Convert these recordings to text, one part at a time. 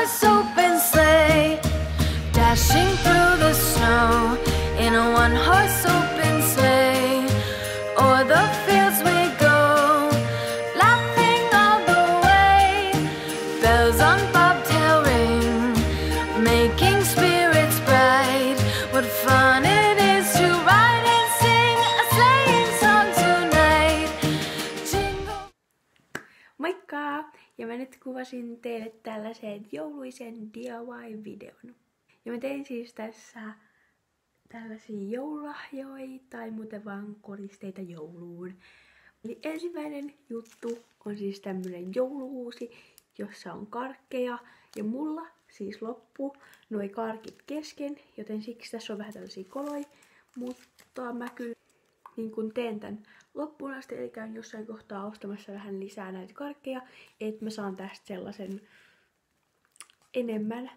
horse open sleigh, dashing through the snow in a one horse open sleigh. O'er the fields we go, laughing all the way. Bells on bobtail ring, making spirits bright. What fun nyt kuvasin teille tällaisen jouluisen DIY-videon. Ja mä tein siis tässä tällaisia joululahjoja tai muuten vaan koristeita jouluun. Eli ensimmäinen juttu on siis tämmönen jouluhuusi, jossa on karkkeja. Ja mulla siis loppu noi karkit kesken, joten siksi tässä on vähän tällaisia koloja. Mutta mä kyllä niin kun teen tän loppuun asti, eli käyn jossain kohtaa ostamassa vähän lisää näitä karkkeja, että mä saan tästä sellaisen enemmän,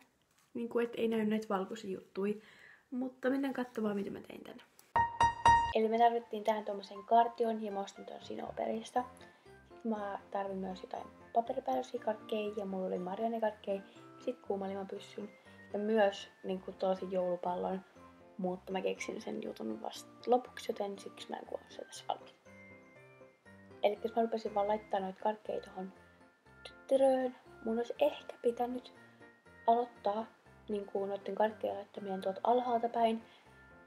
niin kuin, että ei näy näitä valkoisia juttuja. Mutta mennään katsomaan, mitä mä tein tänne. Eli me tarvittiin tähän tuommoisen kartion ja mä ostin tuon Sinoperista. Mä tarvin myös jotain paperipäällisiä karkkeja ja mulla oli Marianne-karkkeja. Sitten kuumalimapyssyn ja myös niin kuin tosi joulupallon. Mutta mä keksin sen jutun vasta lopuksi, joten siksi mä en kuullut sitä tässä valmis. Eli jos mä rupesin vaan laittaa noita karkkeja tuohon tyttäröön, mun olisi ehkä pitänyt aloittaa niin kuin noiden karkkeja laittaminen tuolta alhaalta päin.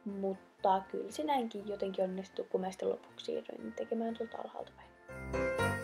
Mutta kyllä se näinkin jotenkin onnistuu, kun mä sitten lopuksi siirryin tekemään tuolta alhaalta päin.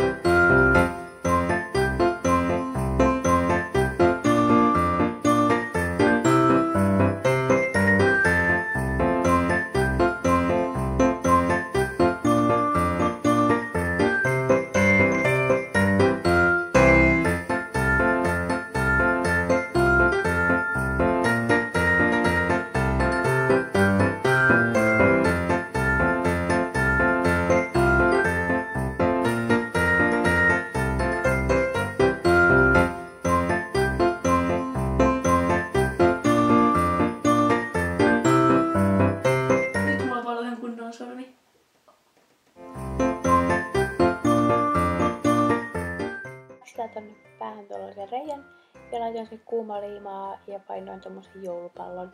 Sitä tonne päähän tuollaisen reijän ja laitoin sinne kuumaliimaa ja painoin tommosen joulupallon,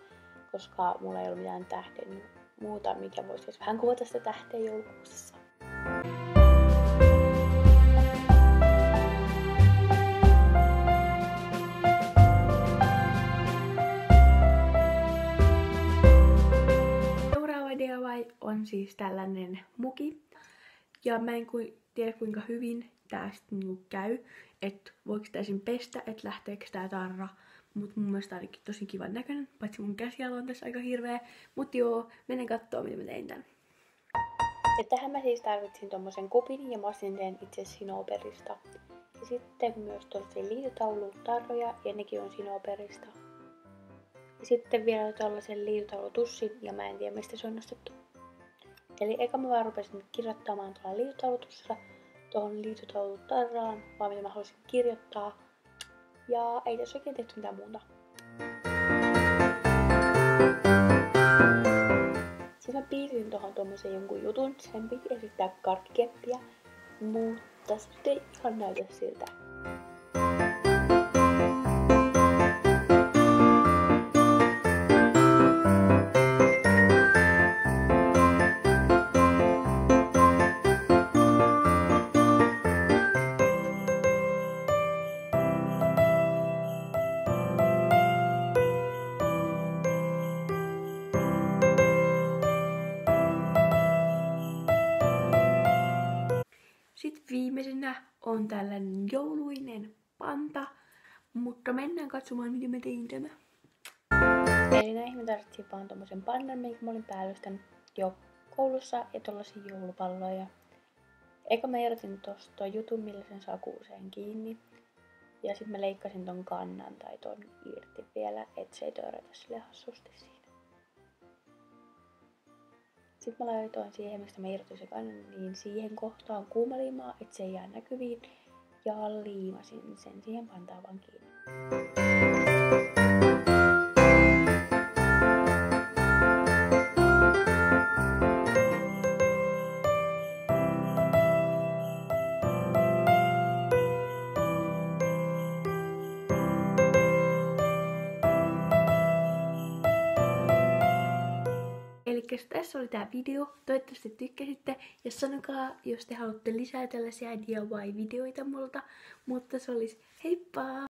koska mulla ei ollut mitään tähden muuta, mikä voisi edes vähän kuvata sitä tähteä joulukuusessa. Seuraava DIY on siis tällainen muki. Ja mä en tiedä kuinka hyvin tää sitten niinku käy, että voiko tää esim. pestä, että lähteekö tää tarra. Mut mun mielestä ainakin tosi kivan näköinen, paitsi mun käsiala on tässä aika hirveä. Mut joo, menen kattoo mitä mä tein tän. Ja tähän mä siis tarvitsin tommosen kupin ja mä sen itse Sinoperista. Ja sitten myös tollasia liitotaulutarroja ja nekin on Sinoperista. Ja sitten vielä tällaisen liitotaulutussin ja mä en tiedä mistä se on nostettu. Eli eka mä vaan rupesin kirjoittamaan tuolla liitotaulutuksella tuohon liitotaulutarraan, vaan mitä mä halusin kirjoittaa. Ja ei tässä oikein tehty mitään muuta. Sitten mä piirsin tuohon tuommoisen jonkun jutun, sen piti esittää karkkikeppiä, mutta se ei ihan näytä siltä. Viimeisenä on tällainen jouluinen panta, mutta mennään katsomaan, miten mä tein tämä. Eli näihin mä tarvitsin vaan tommosen pannan, minkä mä olin päällystänyt jo koulussa ja tollasia joulupalloja. Eka mä erotin tosta jutun, millä sen saa kuuseen kiinni. Ja sitten mä leikkasin ton kannan tai ton irti vielä, et se ei törrötä sille hassusti siinä. Sitten mä laitoin siihen, mistä mä irtoin se kannan, niin siihen kohtaan kuumaliimaa, että se ei jää näkyviin. Ja liimasin sen siihen pantaavan kiinni. Tässä oli tää video. Toivottavasti tykkäsitte. Ja sanokaa, jos te haluatte lisää tällaisia DIY-videoita multa. Mutta se olisi heippa!